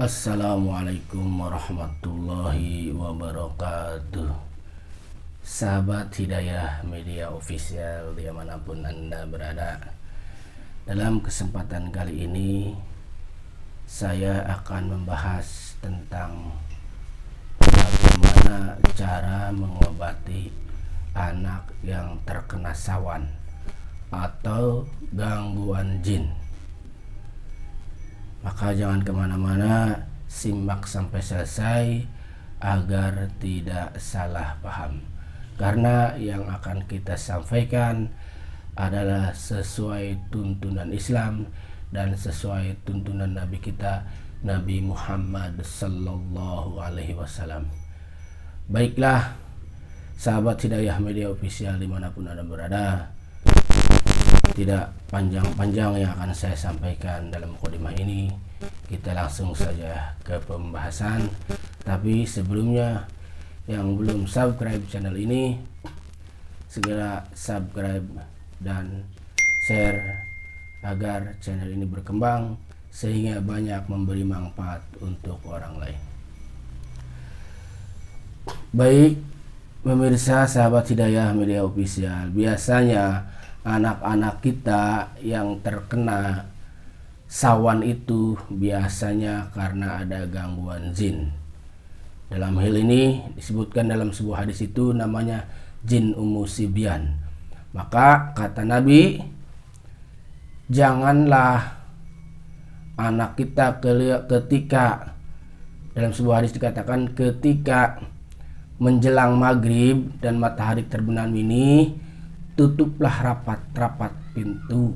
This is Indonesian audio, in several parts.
Assalamualaikum warahmatullahi wabarakatuh. Sahabat Hidayah Media Official di mana pun Anda berada Dalam kesempatan kali ini Saya akan membahas tentang Bagaimana cara mengobati anak yang terkena sawan Atau gangguan jin maka jangan ke mana-mana, simak sampai selesai agar tidak salah paham. Karena yang akan kita sampaikan adalah sesuai tuntunan Islam dan sesuai tuntunan Nabi kita Nabi Muhammad Sallallahu Alaihi Wasallam. Baiklah, sahabat Hidayah Media Official di mana pun anda berada, tidak panjang-panjang yang akan saya sampaikan dalam kodimah ini. Kita langsung saja ke pembahasan. Tapi sebelumnya yang belum subscribe channel ini segera subscribe dan share agar channel ini berkembang sehingga banyak memberi manfaat untuk orang lain. Baik pemirsa sahabat hidayah media official biasanya anak-anak kita yang terkena sawan itu biasanya karena ada gangguan jin. Dalam hal ini disebutkan dalam sebuah hadis itu namanya jin umusibian. Maka kata Nabi, janganlah anak kita ketika dalam sebuah hadis dikatakan ketika menjelang maghrib dan matahari terbenam ini tutuplah rapat-rapat pintu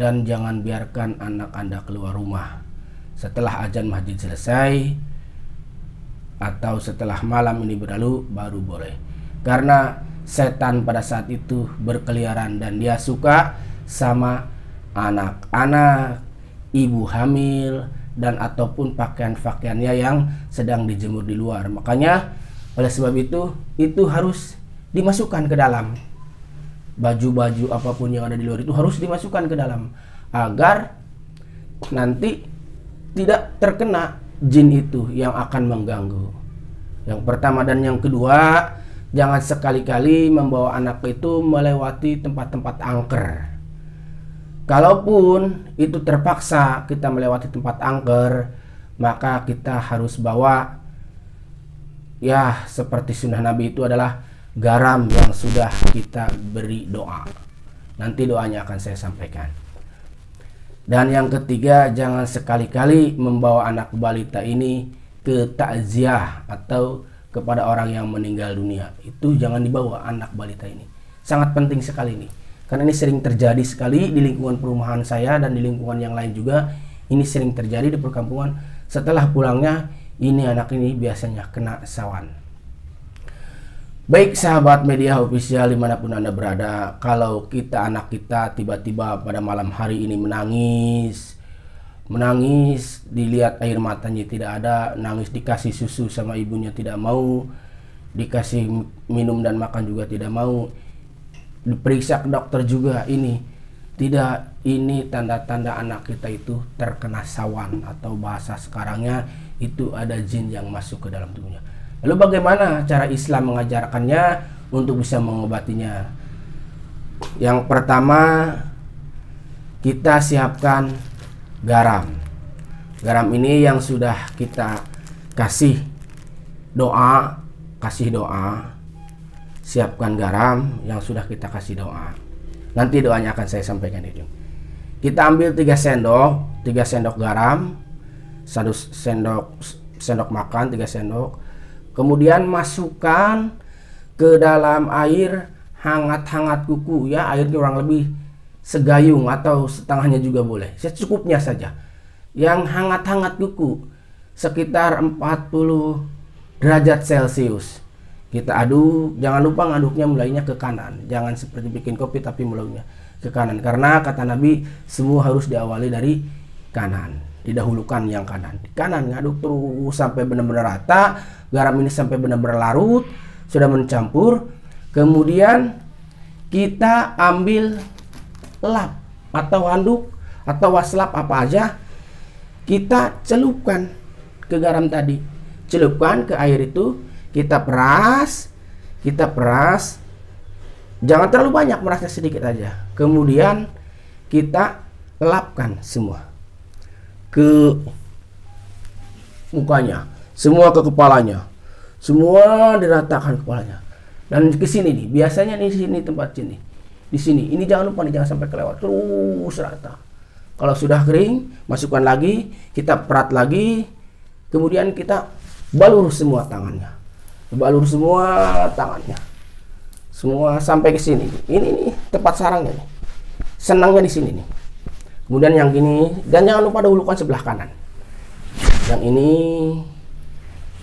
dan jangan biarkan anak Anda keluar rumah. Setelah ajan masjid selesai atau setelah malam ini berlalu baru boleh. Karena setan pada saat itu berkeliaran dan dia suka sama anak-anak ibu hamil dan ataupun pakaian-pakaiannya yang sedang dijemur di luar. Makanya oleh sebab itu itu harus dimasukkan ke dalam baju-baju apa pun yang ada di luar itu harus dimasukkan ke dalam agar nanti tidak terkena jin itu yang akan mengganggu. Yang pertama dan yang kedua, jangan sekali-kali membawa anak itu melewati tempat-tempat angker. Kalaupun itu terpaksa kita melewati tempat angker, maka kita harus bawa ya seperti sunnah Nabi itu adalah garam yang sudah kita beri doa. Nanti doanya akan saya sampaikan. Dan yang ketiga, jangan sekali-kali membawa anak balita ini ke takziah atau kepada orang yang meninggal dunia. Itu jangan dibawa anak balita ini. Sangat penting sekali ini. Karena ini sering terjadi sekali di lingkungan perumahan saya dan di lingkungan yang lain juga. Ini sering terjadi di perkampungan. Setelah pulangnya, ini anak ini biasanya kena sawan. Baik sahabat media official di mana pun anda berada Kalau kita anak kita tiba-tiba pada malam hari ini menangis Menangis dilihat air matanya tidak ada Nangis dikasih susu sama ibunya tidak mau Dikasih minum dan makan juga tidak mau Diperiksa ke dokter juga ini Tidak ini tanda-tanda anak kita itu terkena sawan Atau bahasa sekarangnya itu ada jin yang masuk ke dalam tubuhnya Lalu bagaimana cara Islam mengajarkannya untuk bisa mengobatinya? Yang pertama, kita siapkan garam. Garam ini yang sudah kita kasih doa, kasih doa. Siapkan garam yang sudah kita kasih doa. Nanti doanya akan saya sampaikan di sini. Kita ambil 3 sendok, 3 sendok garam, 1 sendok sendok makan, 3 sendok, Kemudian masukkan ke dalam air hangat-hangat kuku ya, air kurang lebih segayung atau setengahnya juga boleh. Secukupnya saja. Yang hangat-hangat kuku sekitar 40 derajat Celcius. Kita aduk, jangan lupa ngaduknya mulainya ke kanan. Jangan seperti bikin kopi tapi mulainya ke kanan. Karena kata Nabi semua harus diawali dari kanan didahulukan yang kanan di kanan ngaduk terus sampai benar-benar rata garam ini sampai benar-benar larut sudah mencampur kemudian kita ambil lap atau handuk atau waslap apa aja kita celupkan ke garam tadi. Celupkan ke air itu, kita peras, kita peras. Jangan terlalu banyak, merasnya sedikit aja. Kemudian kita lapkan semua ke mukanya, semua ke kepalanya. Semua diratakan kepalanya. Dan ke sini nih, biasanya di sini tempat sini. Di sini, ini jangan lupa nih jangan sampai kelewat. Terus rata. Kalau sudah kering, masukkan lagi, kita perat lagi, kemudian kita balur semua tangannya. Balur semua tangannya. Semua sampai ke sini. Ini nih tempat sarangnya nih. Senangnya di sini nih. Kemudian yang ini dan jangan lupa dahulukan sebelah kanan. Yang ini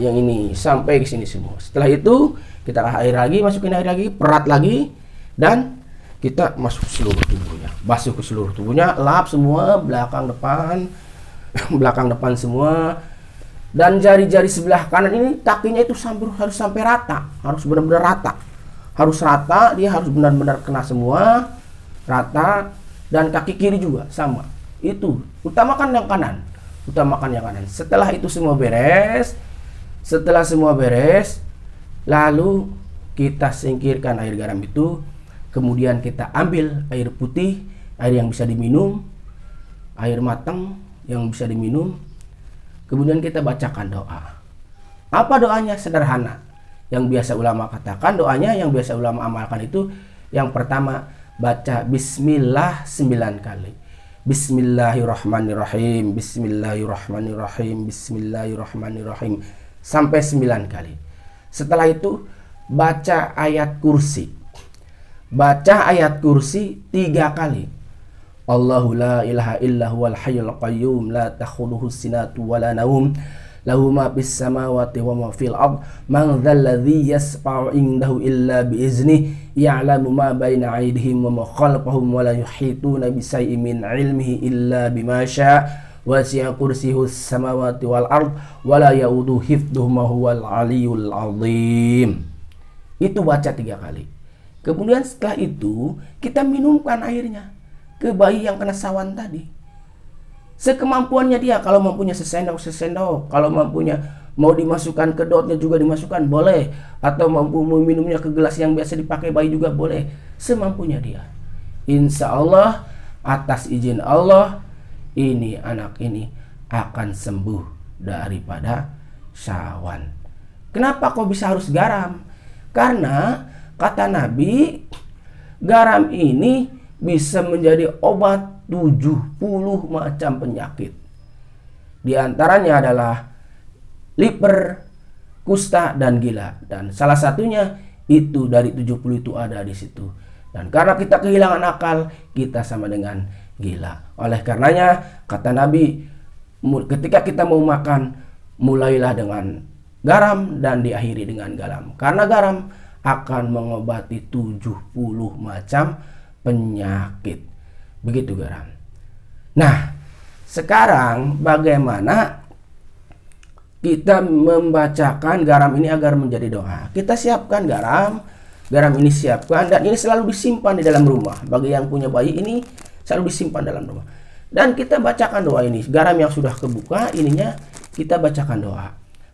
yang ini sampai ke sini semua. Setelah itu kita air lagi, masukin air lagi, perat lagi dan kita masuk seluruh tubuhnya. Basuh ke seluruh tubuhnya, lap semua belakang depan, belakang depan semua. Dan jari-jari sebelah kanan ini kakinya itu sampai harus sampai rata, harus benar-benar rata. Harus rata, dia harus benar-benar kena semua, rata dan kaki kiri juga sama. Itu utamakan yang kanan, utamakan yang kanan. Setelah itu semua beres, setelah semua beres, lalu kita singkirkan air garam itu, kemudian kita ambil air putih, air yang bisa diminum, air matang yang bisa diminum, kemudian kita bacakan doa. Apa doanya? Sederhana. Yang biasa ulama katakan doanya yang biasa ulama amalkan itu yang pertama baca bismillah sembilan kali. Bismillahirrahmanirrahim. Bismillahirrahmanirrahim. Bismillahirrahmanirrahim sampai 9 kali. Setelah itu baca ayat kursi. Baca ayat kursi tiga kali. Allahu la ilaha illa huwal hayyul qayyum la takhuduhu sinatu wa la naum lahu ma fis samawati wa ma fil ard man dhal ladzi yasfa'u indahu illa bi izni ya'lamu ma baina aydihim wa ma khalfahum wa la yuhituna bi shay'in min ilmihi illa bima syaa wasi'a kursiyu samawati wal ard wala yaudu hifdhuhuma huwal aliyul azim. Itu baca tiga kali. Kemudian setelah itu kita minumkan airnya ke bayi yang kena sawan tadi. Sekemampuannya dia kalau mampunya sesendok sesendok, kalau mampunya mau dimasukkan ke dotnya juga dimasukkan boleh atau mampu meminumnya ke gelas yang biasa dipakai bayi juga boleh semampunya dia. Insya Allah atas izin Allah ini anak ini akan sembuh daripada sawan. Kenapa kok bisa harus garam? Karena kata Nabi, garam ini bisa menjadi obat 70 macam penyakit. Di antaranya adalah liver, kusta dan gila dan salah satunya itu dari 70 itu ada di situ. Dan karena kita kehilangan akal, kita sama dengan gila. Oleh karenanya kata Nabi ketika kita mau makan mulailah dengan garam dan diakhiri dengan garam. Karena garam akan mengobati 70 macam penyakit. Begitu garam. Nah, sekarang bagaimana kita membacakan garam ini agar menjadi doa. Kita siapkan garam, garam ini siapkan dan ini selalu disimpan di dalam rumah. Bagi yang punya bayi ini selalu disimpan dalam rumah. Dan kita bacakan doa ini. Garam yang sudah kebuka, ininya kita bacakan doa.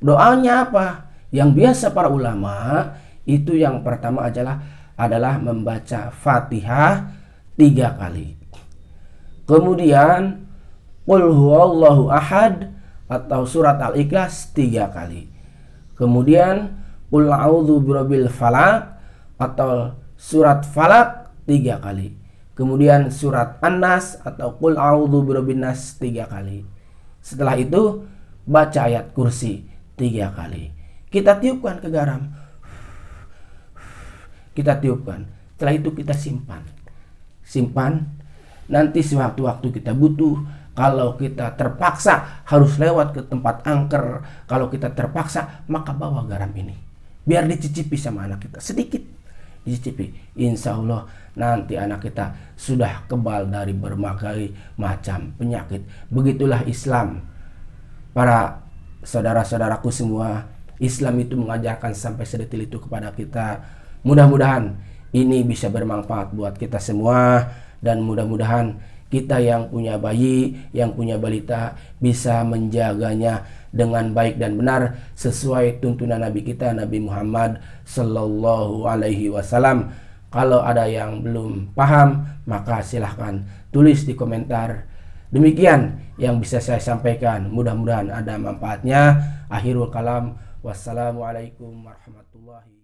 Doanya apa? Yang biasa para ulama itu yang pertama adalah adalah membaca Fatihah tiga kali. Kemudian Qul huwallahu ahad atau surat Al-Ikhlas tiga kali. Kemudian Qul a'udzu birabbil falak atau surat Falak tiga kali. Kemudian surat An-Nas atau Qul a'udzu birabbinas tiga kali. Setelah itu baca ayat kursi tiga kali. Kita tiupkan ke garam. Kita tiupkan. Setelah itu kita simpan. Simpan. Nanti sewaktu-waktu kita butuh. Kalau kita terpaksa harus lewat ke tempat angker. Kalau kita terpaksa maka bawa garam ini. Biar dicicipi sama anak kita. Sedikit dicicipi. Insya Allah nanti anak kita sudah kebal dari berbagai macam penyakit. Begitulah Islam. Para saudara-saudaraku semua, Islam itu mengajarkan sampai sedetil itu kepada kita. Mudah-mudahan ini bisa bermanfaat buat kita semua dan mudah-mudahan kita yang punya bayi, yang punya balita bisa menjaganya dengan baik dan benar sesuai tuntunan Nabi kita Nabi Muhammad sallallahu alaihi wasallam. Kalau ada yang belum paham, maka silahkan tulis di komentar. Demikian yang bisa saya sampaikan. Mudah-mudahan ada manfaatnya. Akhirul kalam. Wassalamualaikum warahmatullahi